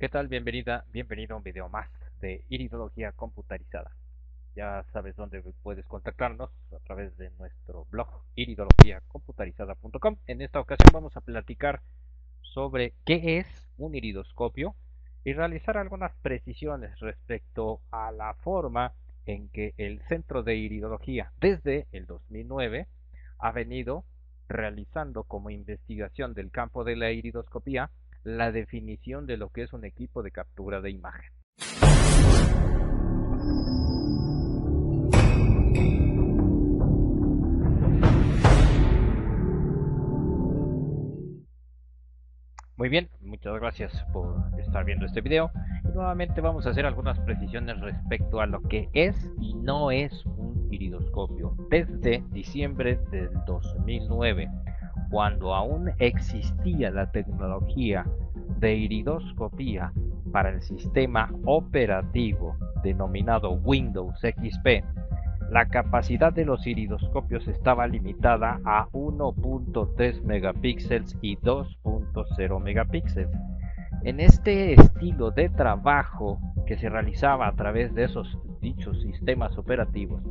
¿Qué tal? Bienvenida, bienvenido a un video más de iridología computarizada. Ya sabes dónde puedes contactarnos a través de nuestro blog iridologiacomputarizada.com. En esta ocasión vamos a platicar sobre qué es un iridoscopio y realizar algunas precisiones respecto a la forma en que el Centro de Iridología desde el 2009 ha venido realizando como investigación del campo de la iridoscopía la definición de lo que es un equipo de captura de imagen. Muy bien, muchas gracias por estar viendo este video y nuevamente vamos a hacer algunas precisiones respecto a lo que es y no es un iridoscopio desde diciembre del 2009 cuando aún existía la tecnología de iridoscopía para el sistema operativo denominado Windows XP, la capacidad de los iridoscopios estaba limitada a 1.3 megapíxeles y 2.0 megapíxeles. En este estilo de trabajo que se realizaba a través de esos dichos sistemas operativos,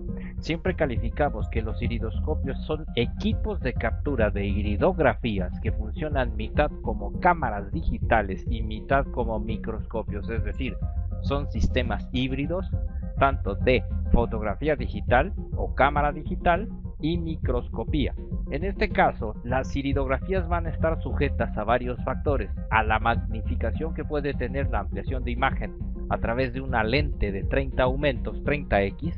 siempre calificamos que los iridoscopios son equipos de captura de iridografías que funcionan mitad como cámaras digitales y mitad como microscopios, es decir, son sistemas híbridos tanto de fotografía digital o cámara digital y microscopía. En este caso, las iridografías van a estar sujetas a varios factores, a la magnificación que puede tener la ampliación de imagen a través de una lente de 30 aumentos 30x,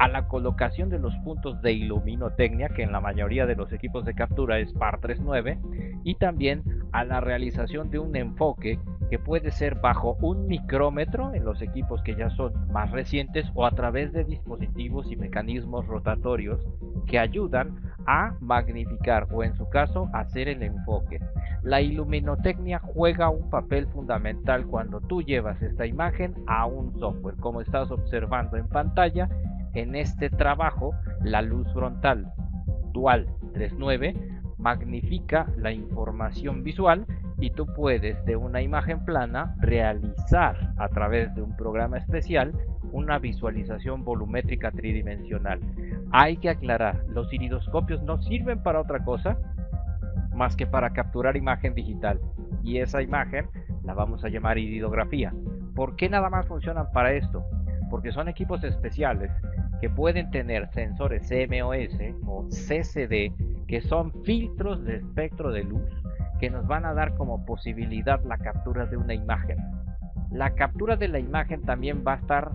a la colocación de los puntos de iluminotecnia, que en la mayoría de los equipos de captura es PAR 39, y también a la realización de un enfoque que puede ser bajo un micrómetro en los equipos que ya son más recientes o a través de dispositivos y mecanismos rotatorios que ayudan a magnificar o en su caso hacer el enfoque. La iluminotecnia juega un papel fundamental cuando tú llevas esta imagen a un software, como estás observando en pantalla en este trabajo, la luz frontal dual 39 magnifica la información visual y tú puedes de una imagen plana realizar a través de un programa especial una visualización volumétrica tridimensional. Hay que aclarar, los iridoscopios no sirven para otra cosa más que para capturar imagen digital y esa imagen la vamos a llamar iridografía. ¿Por qué nada más funcionan para esto? Porque son equipos especiales que pueden tener sensores CMOS o CCD, que son filtros de espectro de luz que nos van a dar como posibilidad la captura de una imagen. La captura de la imagen también va a estar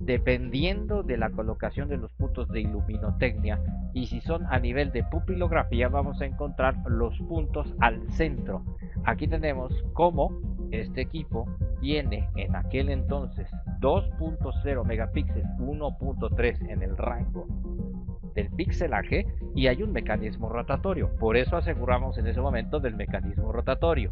dependiendo de la colocación de los puntos de iluminotecnia y si son a nivel de pupilografía vamos a encontrar los puntos al centro. Aquí tenemos cómo este equipo tiene en aquel entonces 2.0 megapíxeles, 1.3 en el rango del pixelaje y hay un mecanismo rotatorio. Por eso aseguramos en ese momento del mecanismo rotatorio.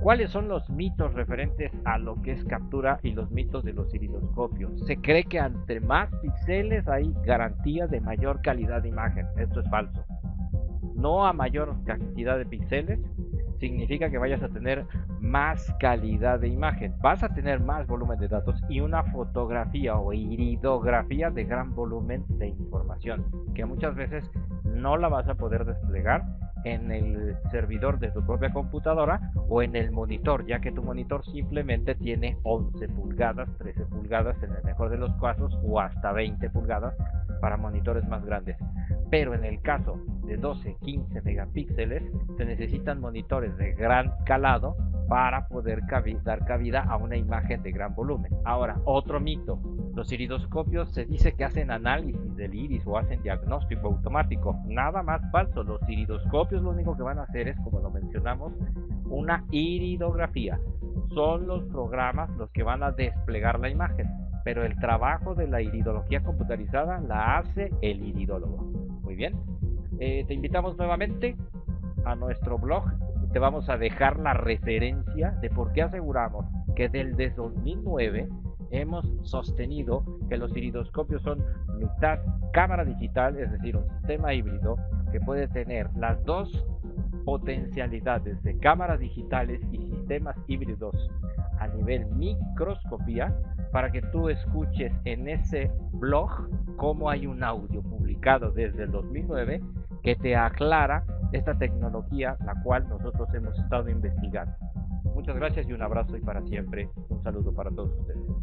¿Cuáles son los mitos referentes a lo que es captura y los mitos de los iridoscopios? Se cree que ante más píxeles hay garantía de mayor calidad de imagen. Esto es falso. No a mayor cantidad de píxeles significa que vayas a tener más calidad de imagen. Vas a tener más volumen de datos y una fotografía o iridografía de gran volumen de información que muchas veces no la vas a poder desplegar en el servidor de tu propia computadora o en el monitor, ya que tu monitor simplemente tiene 11 pulgadas, 13 pulgadas en el mejor de los casos o hasta 20 pulgadas para monitores más grandes. Pero en el caso de 12, 15 megapíxeles se necesitan monitores de gran calado para poder dar cabida a una imagen de gran volumen. Ahora, otro mito. Los iridoscopios se dice que hacen análisis del iris o hacen diagnóstico automático. Nada más falso. Los iridoscopios lo único que van a hacer es, como lo mencionamos, una iridografía. Son los programas los que van a desplegar la imagen. Pero el trabajo de la iridología computarizada la hace el iridólogo. Muy bien. Eh, te invitamos nuevamente a nuestro blog te vamos a dejar la referencia de por qué aseguramos que desde 2009 hemos sostenido que los iridoscopios son mitad cámara digital, es decir, un sistema híbrido que puede tener las dos potencialidades de cámaras digitales y sistemas híbridos a nivel microscopía para que tú escuches en ese blog cómo hay un audio publicado desde el 2009 que te aclara esta tecnología la cual nosotros hemos estado investigando. Muchas gracias y un abrazo y para siempre un saludo para todos ustedes.